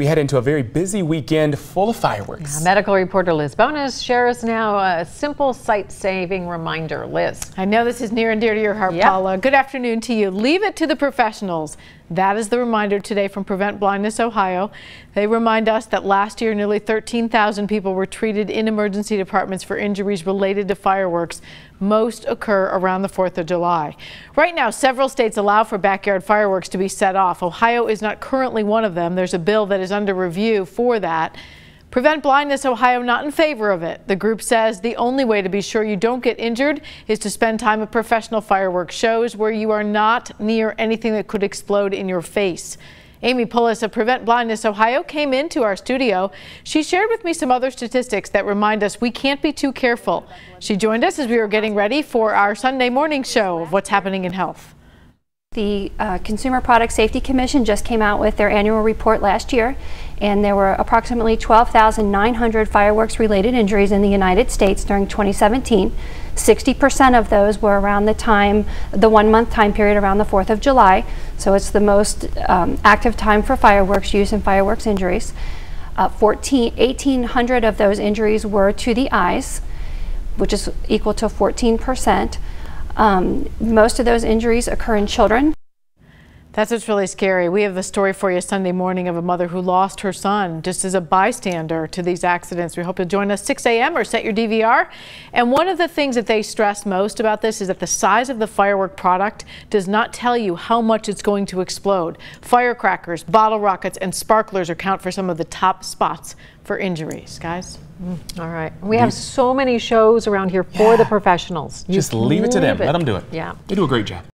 We head into a very busy weekend full of fireworks. Yeah, medical reporter Liz Bonis shares now a simple sight-saving reminder. Liz. I know this is near and dear to your heart, yep. Paula. Good afternoon to you. Leave it to the professionals. That is the reminder today from Prevent Blindness Ohio. They remind us that last year nearly 13,000 people were treated in emergency departments for injuries related to fireworks. Most occur around the 4th of July. Right now, several states allow for backyard fireworks to be set off. Ohio is not currently one of them. There's a bill that is under review for that. Prevent Blindness Ohio not in favor of it. The group says the only way to be sure you don't get injured is to spend time at professional fireworks shows where you are not near anything that could explode in your face. Amy Pulles of Prevent Blindness Ohio came into our studio. She shared with me some other statistics that remind us we can't be too careful. She joined us as we were getting ready for our Sunday morning show of what's happening in health. The uh, Consumer Product Safety Commission just came out with their annual report last year, and there were approximately 12,900 fireworks related injuries in the United States during 2017. 60% of those were around the time, the one month time period around the 4th of July, so it's the most um, active time for fireworks use and fireworks injuries. Uh, 14, 1,800 of those injuries were to the eyes, which is equal to 14 percent. Um, most of those injuries occur in children. That's what's really scary. We have a story for you Sunday morning of a mother who lost her son just as a bystander to these accidents. We hope you'll join us 6 a.m. or set your DVR. And one of the things that they stress most about this is that the size of the firework product does not tell you how much it's going to explode. Firecrackers, bottle rockets, and sparklers account for some of the top spots for injuries. Guys? Mm, all right. We have so many shows around here for yeah. the professionals. You Just leave it to them. It. Let them do it. Yeah. They do a great job.